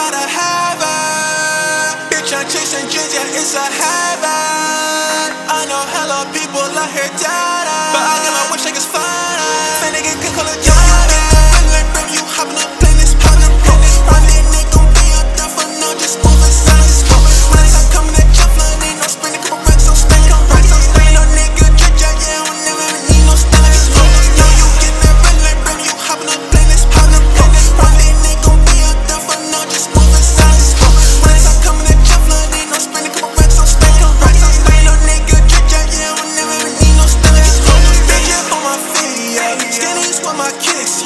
gotta have it. Bitch, I'm chasing dreams, yeah, it's a heaven. I know hella people out here down.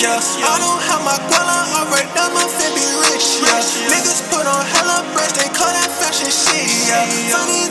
yeah. I don't have my guala on right now, my fit be rich, yeah. Niggas put on hella bricks, they call that fashion shit, yeah. Funny